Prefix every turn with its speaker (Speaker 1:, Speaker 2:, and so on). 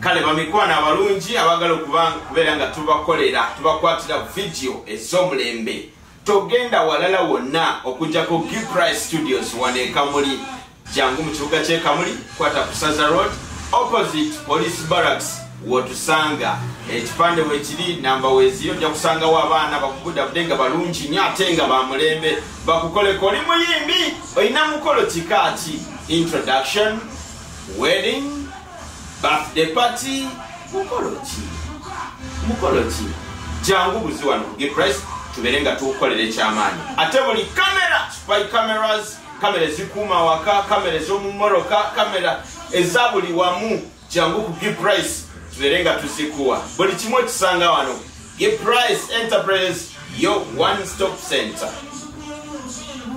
Speaker 1: kale bamikwana abalungi abagala okubeera nga tubakolera tubakwatira vidiyo ez'omulembe. Togenda walala wonna okugjako giprice studios waneekamuli jangu mu kibuga kyekamuli kwata ku saza road opposite police barracks wotusanga. Ekipande wekiri namba weziyo ojja kusangawo abaana bakubudabudde nga balungi nyo ate nga bamulembe bakukoleko oli muyimbi olina mukolo kikaaki. Introduction wedding birthday party. Mukolo ki mukolo ki jangu buzi wano. Giprice tubeere nga tukukolera ekyamaanyi. Ate buli kamera spy cameras kamera ezikuuma waka kamera ez'omumoroka kamera eza buli wamu. Jangu ku giprice tubeere nga tuzikuwa. Buli kimu okisanga wano. Giprice enterprise yo one stop center